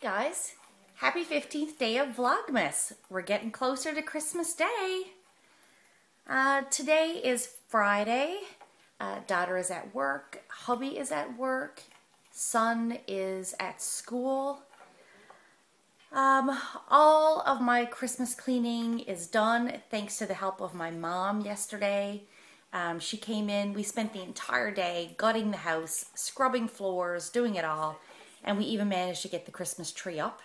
guys. Happy 15th day of Vlogmas. We're getting closer to Christmas Day. Uh, today is Friday. Uh, daughter is at work. Hubby is at work. Son is at school. Um, all of my Christmas cleaning is done thanks to the help of my mom yesterday. Um, she came in, we spent the entire day gutting the house, scrubbing floors, doing it all and we even managed to get the Christmas tree up.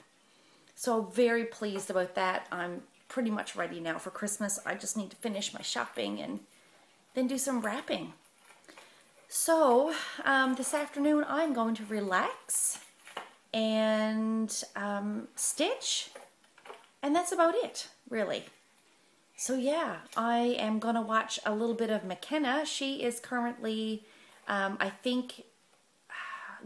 So very pleased about that. I'm pretty much ready now for Christmas. I just need to finish my shopping and then do some wrapping. So um, this afternoon I'm going to relax and um, stitch and that's about it really. So yeah, I am going to watch a little bit of McKenna. She is currently, um, I think,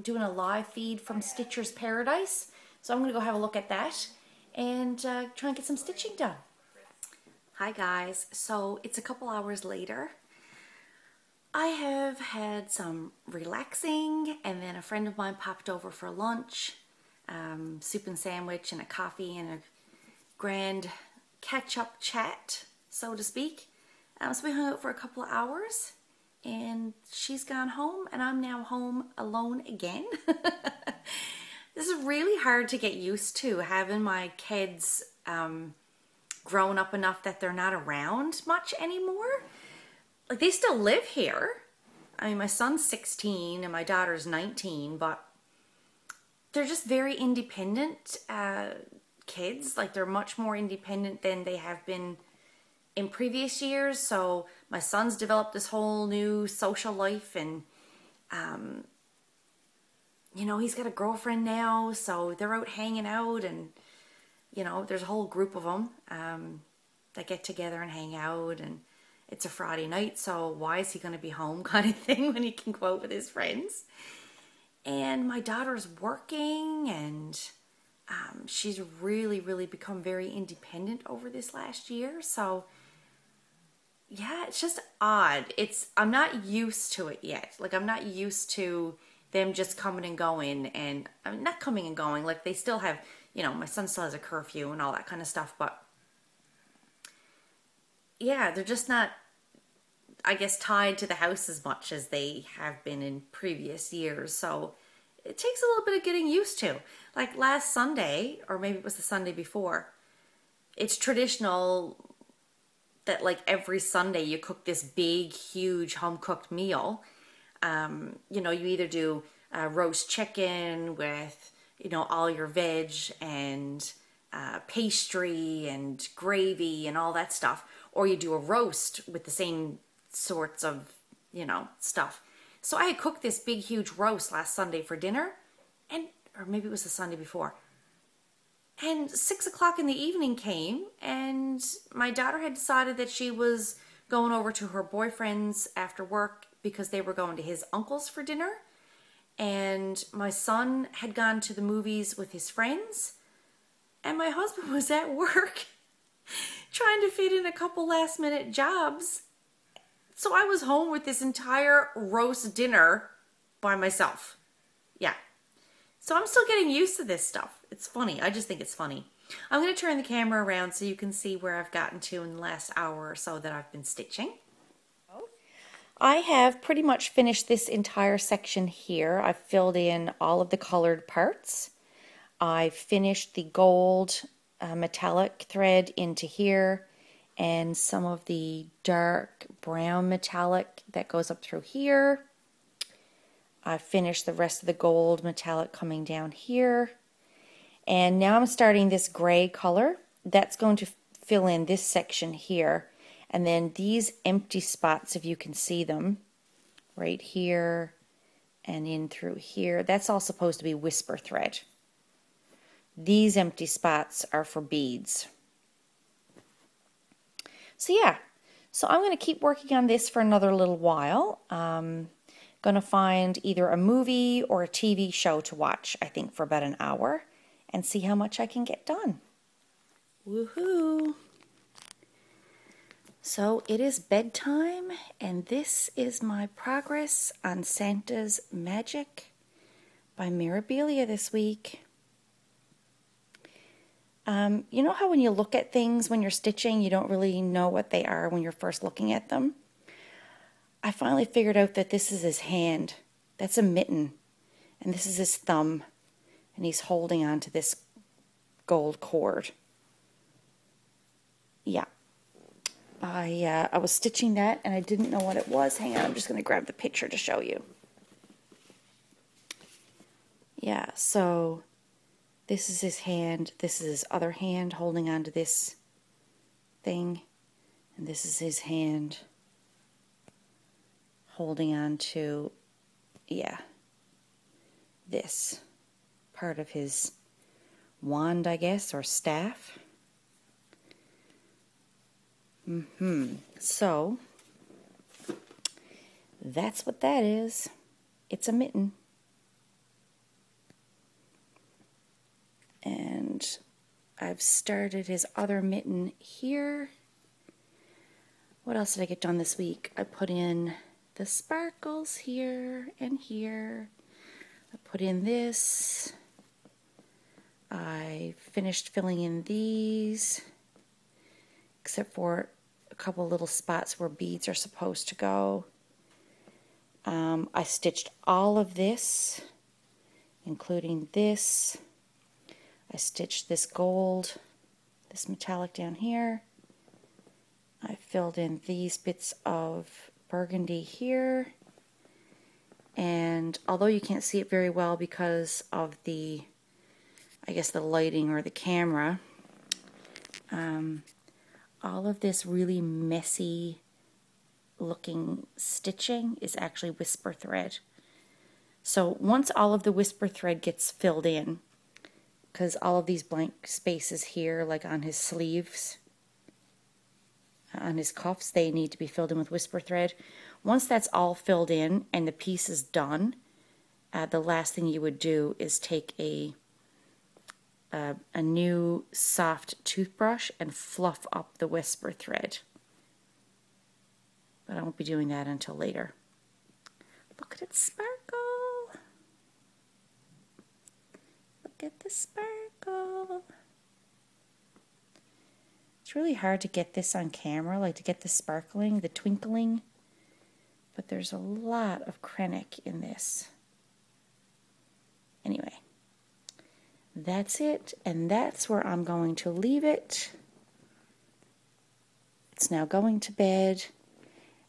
doing a live feed from Stitcher's Paradise. So I'm going to go have a look at that and uh, try and get some stitching done. Hi guys, so it's a couple hours later. I have had some relaxing and then a friend of mine popped over for lunch, um, soup and sandwich and a coffee and a grand catch-up chat, so to speak. Um, so we hung out for a couple of hours and she's gone home and I'm now home alone again. this is really hard to get used to having my kids um, grown up enough that they're not around much anymore. Like they still live here. I mean, my son's 16 and my daughter's 19, but they're just very independent uh, kids. Like they're much more independent than they have been in previous years. So my son's developed this whole new social life and, um, you know, he's got a girlfriend now. So they're out hanging out and, you know, there's a whole group of them um, that get together and hang out and it's a Friday night. So why is he going to be home kind of thing when he can go out with his friends? And my daughter's working and um, she's really, really become very independent over this last year. So yeah, it's just odd. It's I'm not used to it yet. Like I'm not used to them just coming and going and I mean not coming and going. Like they still have, you know, my son still has a curfew and all that kind of stuff, but yeah, they're just not I guess tied to the house as much as they have been in previous years. So it takes a little bit of getting used to. Like last Sunday, or maybe it was the Sunday before, it's traditional that like every Sunday you cook this big, huge home cooked meal. Um, you know, you either do uh, roast chicken with, you know, all your veg and uh, pastry and gravy and all that stuff, or you do a roast with the same sorts of, you know, stuff. So I cooked this big, huge roast last Sunday for dinner, and or maybe it was the Sunday before and six o'clock in the evening came, and my daughter had decided that she was going over to her boyfriend's after work because they were going to his uncle's for dinner. And my son had gone to the movies with his friends, and my husband was at work trying to fit in a couple last minute jobs. So I was home with this entire roast dinner by myself. So I'm still getting used to this stuff. It's funny. I just think it's funny. I'm going to turn the camera around so you can see where I've gotten to in the last hour or so that I've been stitching. I have pretty much finished this entire section here. I've filled in all of the colored parts. I've finished the gold uh, metallic thread into here and some of the dark brown metallic that goes up through here. I've finished the rest of the gold metallic coming down here. And now I'm starting this gray color. That's going to fill in this section here. And then these empty spots, if you can see them, right here and in through here, that's all supposed to be whisper thread. These empty spots are for beads. So yeah, so I'm going to keep working on this for another little while. Um, going to find either a movie or a TV show to watch, I think, for about an hour and see how much I can get done. Woohoo! So it is bedtime, and this is my progress on Santa's Magic by Mirabilia this week. Um, you know how when you look at things when you're stitching, you don't really know what they are when you're first looking at them? I finally figured out that this is his hand. That's a mitten. And this is his thumb. And he's holding on to this gold cord. Yeah. I, uh, I was stitching that and I didn't know what it was. Hang on, I'm just going to grab the picture to show you. Yeah, so this is his hand. This is his other hand holding onto this thing. And this is his hand holding on to, yeah, this part of his wand, I guess, or staff. Mm-hmm. So, that's what that is. It's a mitten. And I've started his other mitten here. What else did I get done this week? I put in the sparkles here and here. I put in this. I finished filling in these, except for a couple little spots where beads are supposed to go. Um, I stitched all of this, including this. I stitched this gold, this metallic down here. I filled in these bits of burgundy here. And although you can't see it very well because of the, I guess the lighting or the camera, um, all of this really messy looking stitching is actually whisper thread. So once all of the whisper thread gets filled in, because all of these blank spaces here, like on his sleeves, on his cuffs, they need to be filled in with whisper thread. Once that's all filled in and the piece is done, uh, the last thing you would do is take a, a, a new soft toothbrush and fluff up the whisper thread. But I won't be doing that until later. Look at it sparkle. Look at the sparkle. It's really hard to get this on camera, like to get the sparkling, the twinkling. But there's a lot of Kreinik in this. Anyway, that's it, and that's where I'm going to leave it. It's now going to bed.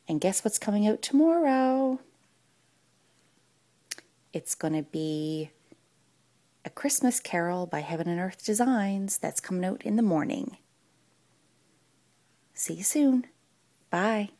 And guess what's coming out tomorrow? It's going to be A Christmas Carol by Heaven and Earth Designs. That's coming out in the morning. See you soon. Bye.